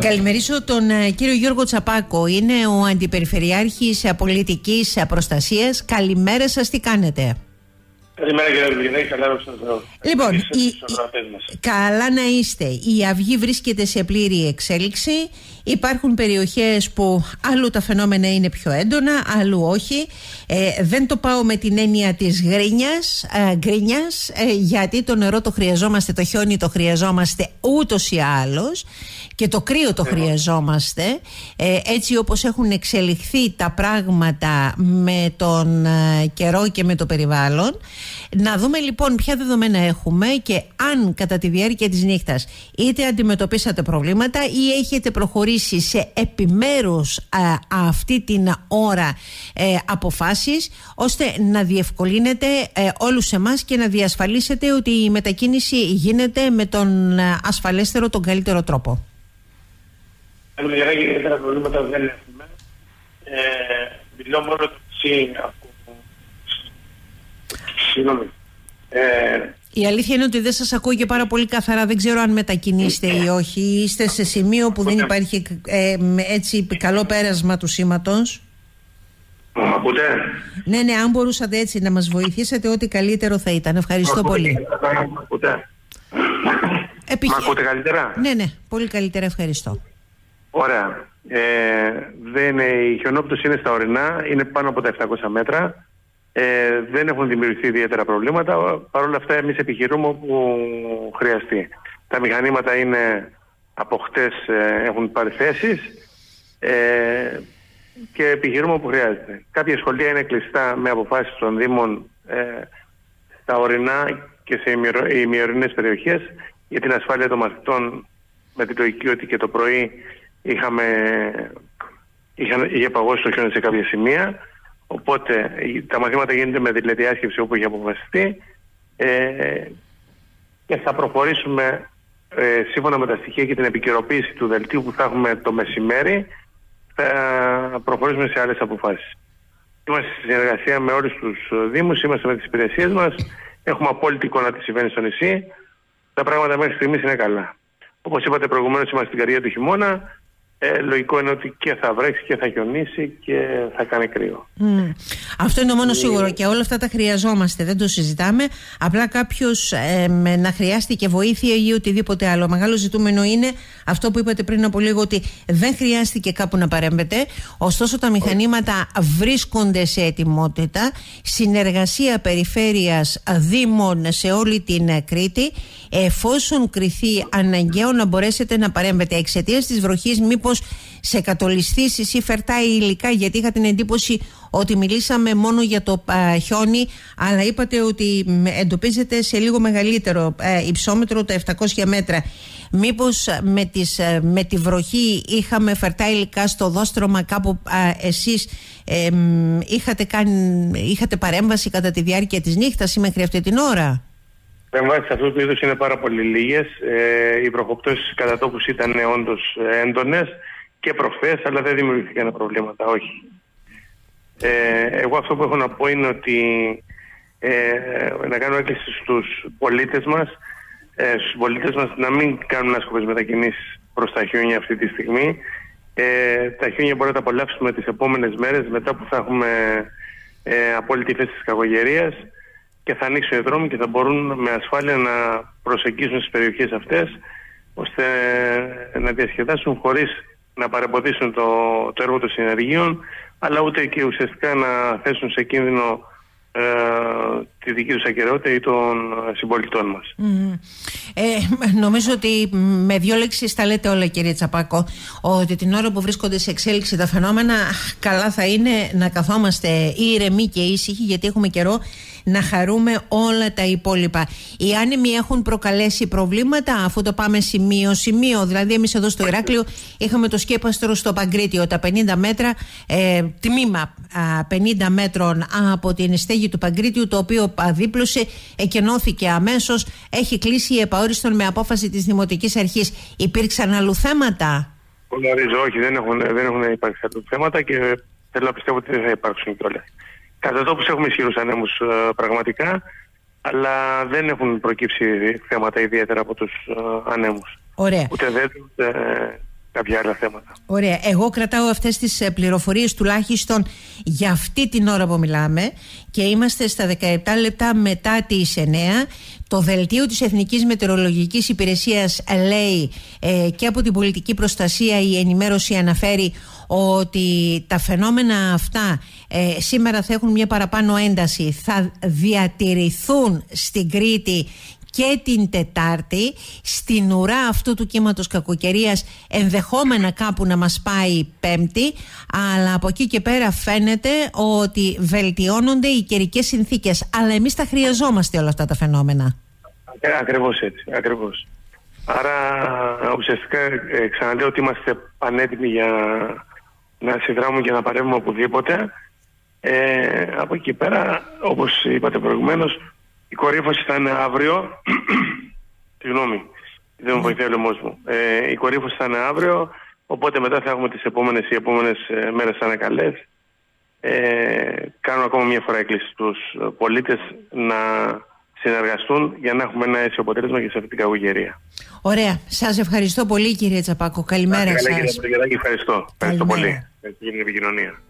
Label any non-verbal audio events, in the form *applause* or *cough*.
Καλημερίσω τον ε, κύριο Γιώργο Τσαπάκο. Είναι ο Αντιπεριφερειάρχης Πολιτικής Προστασίας. Καλημέρα σας, τι κάνετε; Καλημέρα κύριε Βουλγενέ, καλά Λοιπόν, η, καλά να είστε. Η Αυγή βρίσκεται σε πλήρη εξέλιξη. Υπάρχουν περιοχές που άλλου τα φαινόμενα είναι πιο έντονα, άλλου όχι. Ε, δεν το πάω με την έννοια της γκρίνιας, ε, γκρίνιας ε, γιατί το νερό το χρειαζόμαστε, το χιόνι το χρειαζόμαστε ούτως ή άλλως και το κρύο το χρειαζόμαστε. Ε, έτσι όπως έχουν εξελιχθεί τα πράγματα με τον καιρό και με το περιβάλλον. Να δούμε λοιπόν ποια δεδομένα έχουμε και αν κατά τη διάρκεια της νύχτας είτε αντιμετωπίσατε προβλήματα ή έχετε προχωρήσει σε επιμέρους αυτή την ώρα ε, αποφάσεις ώστε να διευκολύνετε ε, όλους εμάς και να διασφαλίσετε ότι η μετακίνηση γίνεται με τον ε, ασφαλέστερο, τον καλύτερο τρόπο. Έχουμε για προβλήματα δεν έχουμε. Ε, μιλώ μόνο το Συγγνώμη. Ε, η αλήθεια είναι ότι δεν σας ακούω και πάρα πολύ καθαρά. Δεν ξέρω αν μετακινήσετε ή όχι. Είστε σε σημείο που δεν υπάρχει ε, έτσι καλό πέρασμα του σήματος. Ακούτε. Ναι, ναι, αν μπορούσατε έτσι να μας βοηθήσετε, ό,τι καλύτερο θα ήταν. Ευχαριστώ πολύ. Ακούτε. Επιχ... ακούτε καλύτερα; Ναι, ναι, πολύ καλύτερα. Ευχαριστώ. Ωραία. Ε, δεν, η χιονόπτωση είναι στα ορεινά, είναι πάνω από τα 700 μέτρα. Ε, δεν έχουν δημιουργηθεί ιδιαίτερα προβλήματα. Παρ' όλα αυτά εμείς επιχειρούμε όπου χρειαστεί. Τα μηχανήματα είναι από χτες ε, έχουν πάρει θέσεις ε, και επιχειρούμε όπου χρειάζεται. Κάποια σχολεία είναι κλειστά με αποφάσεις των Δήμων ε, στα ορεινά και σε ημιορεινές περιοχές για την ασφάλεια των μαθητών με την λογική ότι και το πρωί είχαμε, είχαν, είχε παγώσει το χιόνι σε κάποια σημεία. Οπότε τα μαθήματα γίνονται με δηλαδή άσκηση όπου έχει αποφασιστεί ε, και θα προχωρήσουμε ε, σύμφωνα με τα στοιχεία και την επικαιροποίηση του δελτίου που θα έχουμε το μεσημέρι θα προχωρήσουμε σε άλλες αποφάσεις. Είμαστε στη συνεργασία με όλους τους Δήμους, είμαστε με τις υπηρεσίες μας, έχουμε απόλυτη εικόνα τι συμβαίνει στο νησί. Τα πράγματα μέχρι στιγμής είναι καλά. Όπως είπατε προηγουμένως είμαστε στην καρδιά του χειμώνα, ε, λογικό είναι ότι και θα βρέξει και θα χιονίσει και θα κάνει κρύο. Mm. Αυτό είναι το μόνο σίγουρο και όλα αυτά τα χρειαζόμαστε, δεν το συζητάμε. Απλά κάποιος ε, να χρειάστηκε βοήθεια ή οτιδήποτε άλλο. Μεγάλο ζητούμενο είναι αυτό που είπατε πριν από λίγο ότι δεν χρειάστηκε κάπου να παρέμβετε. Ωστόσο τα μηχανήματα βρίσκονται σε ετοιμότητα. Συνεργασία περιφέρειας δήμων σε όλη την Κρήτη. Εφόσον κριθεί αναγκαίο να μπορέσετε να παρέμβετε εξαιτίας της βροχής, μήπως σε κατολιστήσεις ή φερτά υλικά γιατί είχα την εντύπωση ότι μιλήσαμε μόνο για το χιόνι αλλά είπατε ότι εντοπίζεται σε λίγο μεγαλύτερο ε, υψόμετρο τα 700 μέτρα μήπως με, τις, ε, με τη βροχή είχαμε φερτά υλικά στο δόστρωμα κάπου ε, εσείς είχατε, κάνει, είχατε παρέμβαση κατά τη διάρκεια της νύχτας ή μέχρι αυτή την ώρα; Παρεμβάσεις αυτού του είδους είναι πάρα πολύ λίγες. Ε, οι προχωπτώσει κατά τόπους ήταν όντως έντονες και προχθές, αλλά δεν δημιουργήθηκαν προβλήματα, όχι. Ε, εγώ αυτό που έχω να πω είναι ότι ε, να κάνω έκκληση στους πολίτες μας ε, στους πολίτες μας να μην κάνουν άσκοπες μετακινήσεις προς τα χιόνια αυτή τη στιγμή ε, τα χιόνια μπορεί να τα απολαύσουμε τις επόμενες μέρες μετά που θα έχουμε ε, απόλυτη θέση της κακογερίας και θα ανοίξουν οι δρόμοι και θα μπορούν με ασφάλεια να προσεγγίσουν στις περιοχές αυτές ώστε να διασκεδάσουν χωρίς να παρεμποδίσουν το, το έργο των συνεργείων αλλά ούτε και ουσιαστικά να θέσουν σε κίνδυνο ε, τη δική τους ακαιρεότητα ή των συμπολιτών μας. Ε, νομίζω ότι με δύο λέξεις τα λέτε όλα κύριε Τσαπάκο ότι την ώρα που βρίσκονται σε εξέλιξη τα φαινόμενα καλά θα είναι να καθόμαστε ήρεμοι και ήσυχοι γιατί έχουμε καιρό να χαρούμε όλα τα υπόλοιπα. Οι άνεμοι έχουν προκαλέσει προβλήματα αφού το πάμε σημείο-σημείο. Δηλαδή, εμείς εδώ στο Ηράκλειο είχαμε το σκέπαστρο στο Παγκρίτιο, τα 50 μέτρα, ε, τμήμα 50 μέτρων από την στέγη του Παγκρίτιου, το οποίο δίπλωσε, εκενώθηκε αμέσως. Έχει κλείσει επαόριστον με απόφαση της Δημοτικής Αρχής. Υπήρξαν αλλού θέματα; Γνωρίζω, όχι, δεν έχουν, δεν έχουν υπάρξει αλλού θέματα και θέλω να πιστεύω ότι δεν θα υπάρξουν κιόλα. Κατά τόπους έχουμε ισχυρούς ανέμους ε, πραγματικά αλλά δεν έχουν προκύψει θέματα ιδιαίτερα από τους ε, ανέμους. Ωραία. Ούτε δεν, ούτε ε, κάποια άλλα θέματα. Ωραία. Εγώ κρατάω αυτές τις ε, πληροφορίες τουλάχιστον για αυτή την ώρα που μιλάμε και είμαστε στα 17 λεπτά μετά τις 9. Το δελτίο της Εθνικής Μετεωρολογικής Υπηρεσίας λέει ε, και από την πολιτική προστασία η ενημέρωση αναφέρει ότι τα φαινόμενα αυτά ε, σήμερα θα έχουν μια παραπάνω ένταση, θα διατηρηθούν στην Κρήτη και την Τετάρτη στην ουρά αυτού του κύματος κακοκαιρίας ενδεχόμενα κάπου να μας πάει Πέμπτη αλλά από εκεί και πέρα φαίνεται ότι βελτιώνονται οι καιρικές συνθήκες αλλά εμείς τα χρειαζόμαστε όλα αυτά τα φαινόμενα. Ε, ακριβώς έτσι, ακριβώς. Άρα ουσιαστικά ε, ξαναλέω ότι είμαστε πανέτοιμοι για να συνδράμουμε και να παρέμβουμε οπουδήποτε. Ε, από εκεί πέρα, όπως είπατε προηγουμένως, η κορύφωση θα είναι αύριο. *clears throat* Συγγνώμη, δεν μου ναι. βοηθάει ο λαιμός μου. Ε, η κορύφωση θα είναι αύριο, οπότε μετά θα έχουμε τις επόμενες, οι επόμενες ε, μέρες θα είναι καλές. Ε, κάνω ακόμα μια φορά έκκληση στους πολίτες να συνεργαστούν για να έχουμε ένα αίσιο αποτέλεσμα και σε αυτή την κακογερία. Ωραία. Σας ευχαριστώ πολύ κύριε Τσαπάκο. Καλημέρα σας. Ευχαριστώ. Ευχαριστώ πολύ. Ευχαριστώ για την επικοινωνία.